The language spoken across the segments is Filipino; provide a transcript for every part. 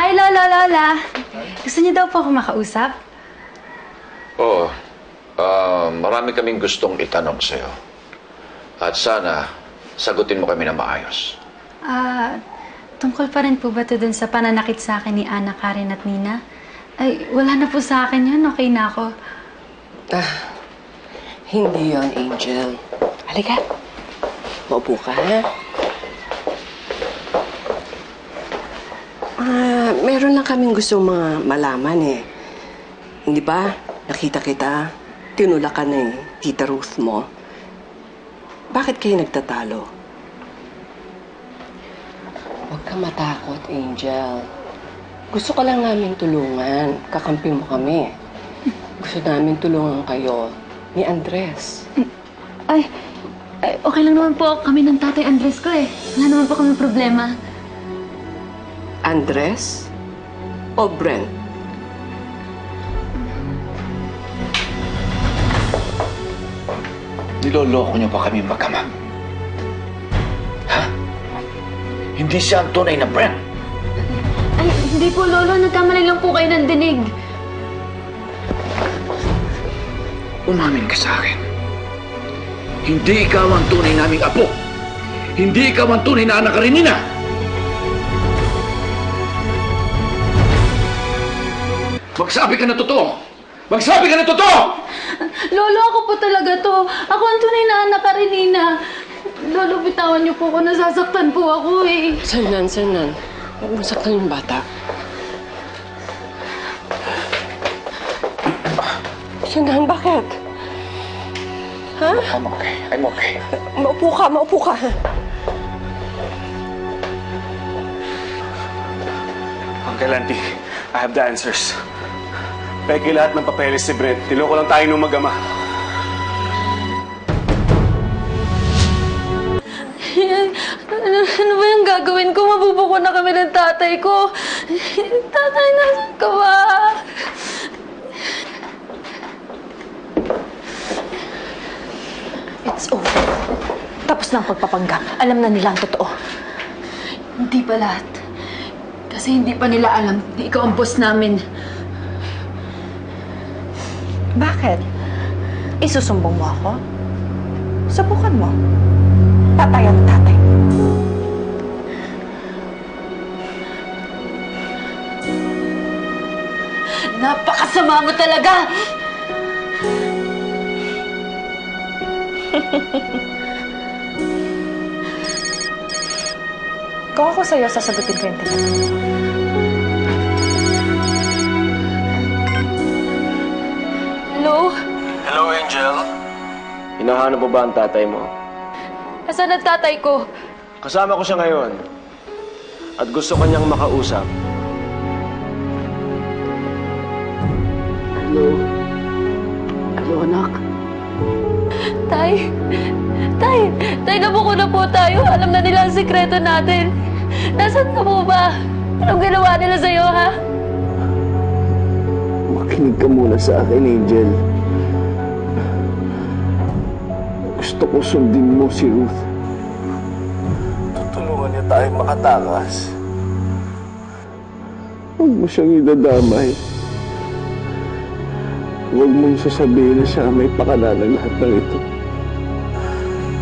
Hi, Lola, Lola. Gusto niyo daw po ako makausap? Oo. Ah, marami kaming gustong itanong sa'yo. At sana, sagutin mo kami na maayos. Ah, tungkol pa rin po ba ito dun sa pananakit sa akin ni Ana, Karen at Nina? Ay, wala na po sa akin yun. Okay na ako. Hindi yon Angel. Halika. Maupo ka, ha? Ah, meron lang kaming gusto mga malaman eh. Hindi ba? Nakita kita. Tinula ka na eh, Tita Ruth mo. Bakit kayo nagtatalo? Huwag ka matakot, Angel. Gusto ka lang namin tulungan. Kakampi mo kami. Gusto namin tulungan kayo ni Andres. Ay, ay, okay lang naman po kami ng tatay Andres ko eh. Wala naman po kami problema. Andres o Brent? Niloloko niyo pa kami magkama. Ha? Hindi siya ang tunay na Brent. Ay, hindi po, Lolo. Nagkamali lang po kayo ng dinig. Umamin ka sa akin. Hindi ikaw ang tunay naming apo. Hindi ikaw ang tunay na anak ka rin nina. Magsabi ka na totoo! Magsabi ka na totoo! Lolo, ako po talaga to. Ako ang tunay na anak ka rin, Nina. Lolo, bitawan niyo po ako. Nasasaktan po ako eh. Sanan, sanan. Huwag mo saktan yung bata. Sanan, bakit? Ha? I'm okay. I'm okay. Maupo ka, maupo ka. Uncle Auntie, I have the answers. Peke lahat ng papeles si Brent. Tiloko lang tayo nung mag-ama. Ano, ano ba yung gagawin ko? Mabubuko na kami ng tatay ko. Tatay, nasan ka ba? It's over. Tapos na ang pagpapanggap. Alam na nila ang totoo. Hindi pa lahat. Kasi hindi pa nila alam na ikaw ang boss namin. Bakit? Isusumbong mo ako? Subukan mo. Tatay ang tatay. Napakasama mo talaga! Kung ako sa'yo, sasagutin ko yung telepono. Hello? Hello, Angel. Hinahanap mo ba ang tatay mo? Nasaan ang tatay ko? Kasama ko siya ngayon. At gusto kanyang makausap. Hello? Hello, anak? Tay! Tay! Tay, nabuko na po tayo. Alam na nila ang sikreto natin. Nasaan ka po ba? Anong ginawa nila sa'yo, ha? Makinig ka muna sa akin, Angel. Gusto ko sundin mo si Ruth. Tutulungan niya tayong makatakas. Huwag mo siyang idadamay. Huwag mong sasabihin na siya may pakana ng lahat ng ito.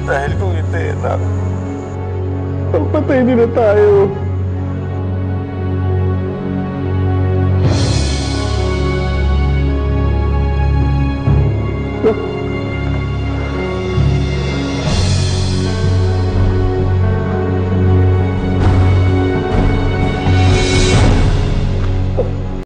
Dahil kung hindi, anak, pagpatay na tayo.